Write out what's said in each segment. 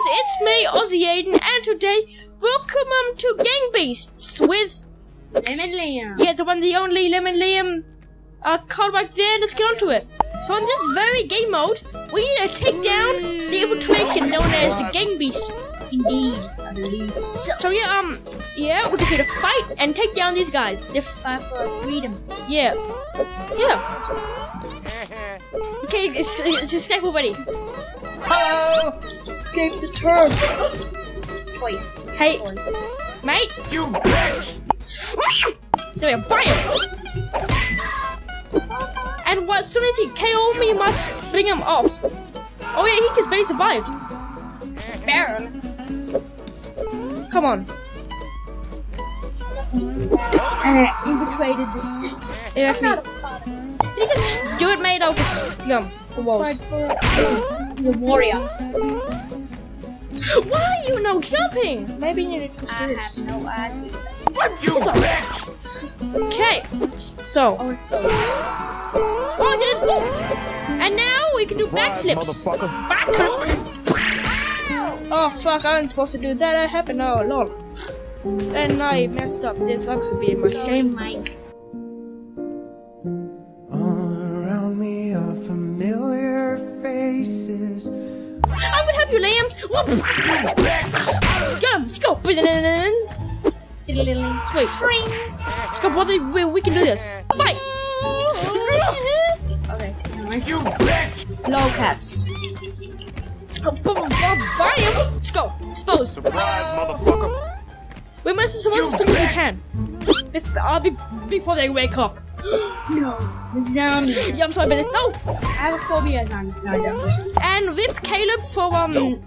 guys, it's me, Aussie Aidan, and today, welcome um, to Gang Beasts with, Lemon Liam. yeah, the one, the only Lemon Liam uh, card right there. Let's get onto it. So in this very game mode, we need to take down the infiltration known as the Gang Beast. Indeed, I believe so. So yeah, um, yeah, we're gonna fight and take down these guys. They're, Fight for freedom. yeah, yeah. Okay, it's, it's escape already. Hello! Escape the turn. Wait, Hey, boys. mate. You bitch! There we go, bam! And what, as soon as he KO me, must bring him off. Oh yeah, he can barely survived. Baron. Come on. And infiltrated the system. Yeah, that's me. You can s- do it, mate. I'll just jump the walls. Fight for the warrior. Why are you no jumping? Maybe you need to. I have no idea. What You bitch! Okay, so. Oh, I suppose. Oh, I did it! Oh. And now we can do backflips. motherfucker. Backflip. Oh fuck! I wasn't supposed to do that. That happened. Oh lol. And I messed up. This actually be my shame. Mike. All around me are familiar faces. I'm gonna help you, Liam. Whoop. Get him. Let's go. Sweet. Let's go, brother. We, we can do this. Fight. Okay, Thank You bitch! low cats. Oh, Bam. Let's go. Expose. Surprise, motherfucker! We must as much as quick as we can. I'll be before they wake up. No, the zombies. Yeah, I'm sorry, but no. I have a phobia of zombies. No, I don't. And whip Caleb for um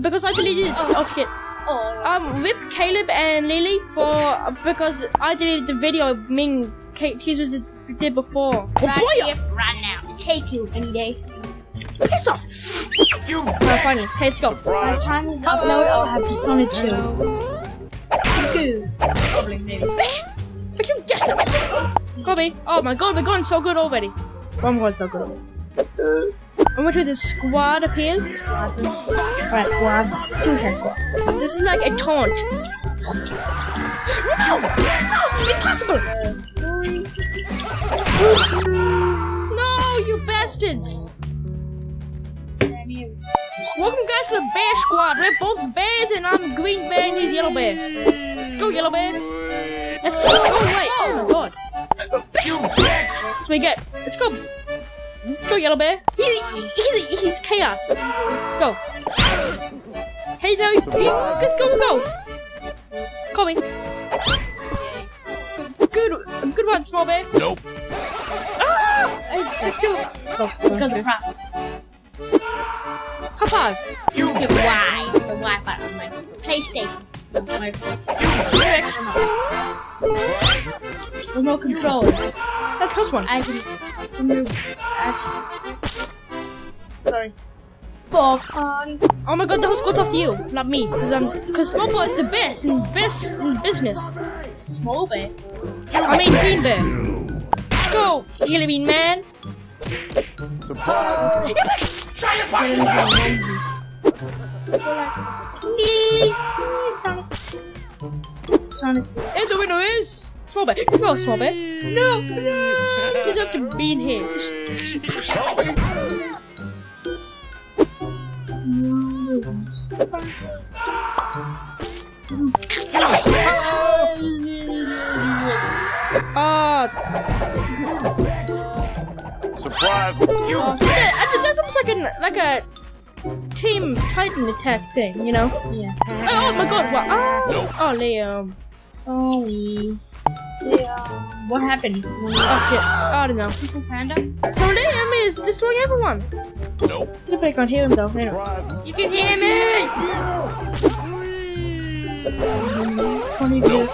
because I deleted. Oh, shit. Oh, Um, whip Caleb and Lily for because I deleted the video Ming Kate teasers did before. Oh, right boy, here, right now. Take you any day. piss off. You Oh, funny. Okay, let's go. By the time this upload, I'll have Persona 2. Good. Probably, maybe. Bitch! But you guessed it! Kobe! Oh my god, we're going so good already. I'm going so good already. I went to the squad appears. Alright, squad. Suicide squad. This is like a taunt. No! No! Impossible! No, you bastards! Welcome guys to the bear squad. We're both bears and I'm green bear and he's yellow bear. Let's go, yellow bear. Let's go, let's go away. Oh my god. You bitch! What we get? Let's go. Let's go, Yellow Bear. He, he's, he's chaos. Let's go. Hey, no, he, let's go, go. Call me. Good, good one, small bear. Nope. Ah! I, I killed. Because of props. High five. You The Wi, the Wi-Fi on my PlayStation. My remote control. That's close one. I can remove. I- Sorry. Fuck party. Oh my god, the whole squad's off to you, not me. Because I'm, because small boy is the best in best in business. Small bit. I mean, green bear. Go, Jelly Bean Man. surprise! Try your fucking Sonic. Sonic. And the winner is Small Bear. Let's go, Small Bear. No, no. You deserve to be in here. Just- Ah, Surprise! You uh, yeah, that's almost like a like a Team Titan attack thing, you know? Yeah. Oh, oh my God! What? Nope. Oh, Liam. Sorry. Yeah. What happened? Oh shit! I don't know. People Panda? So Liam is destroying everyone. Nope. You probably can't hear him though. Anyway. Surprise! You can hear me! Funny videos.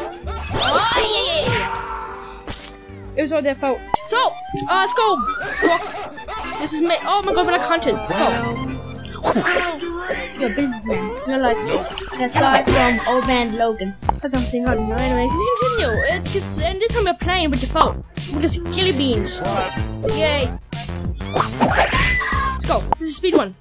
Oh, yeah, yeah, yeah. It was all their fault. So, uh, let's go, Fox. This is me. Oh my god, we're like hunters. Let's go. You're a businessman. You're like Nope. that guy from Old Man Logan. That's something I don't know. Anyway, let's continue. It's just, and this time we're playing with the fault. Because killy beans. Surprise! Yay. Let's go. This is speed one.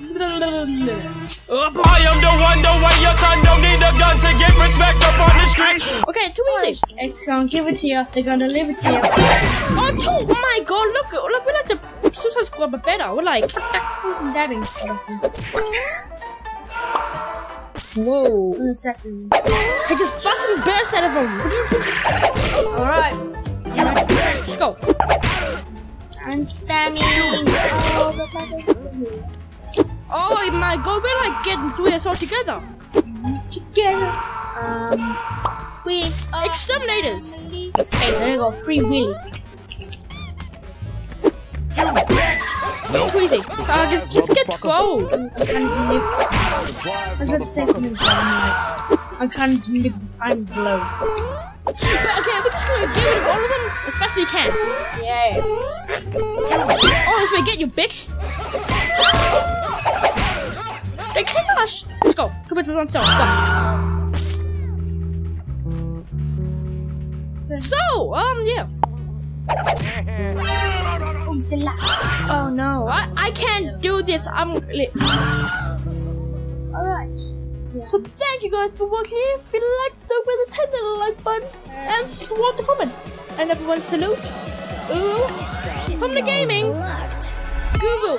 Oh, I am the one, the way your son don't need a gun to get respect up on the street. Okay, too easy. It's gonna give it to you. They're gonna deliver it to you. Oh, too, oh my god, look, look, we're like the Suicide Squad, but better. We're like, Dabbing something. whoa. An assassin. I just busted and burst out of him. Alright. Let's go. I'm spamming. Oh, the Oh my god, we're like getting through this all together. together. Um, we are Exterminators. Hey, there you go. Free Willy. Too easy. Uh, just, just get thrown. I'm trying to live. I was about to say something, but I'm like, I'm trying to live the final blow. But okay, we're just gonna get rid of all of them as fast as we can. Yeah. Oh, this way, get you, bitch. Hey, gosh. Let's go. Two birds with one stone. Go. So, um, yeah. Oh. Oh no, I, I can't do this. I'm. Alright. so thank you guys for watching. If you liked the video, hit the like button and want the comments. And everyone salute. Ooh, from the gaming. Google.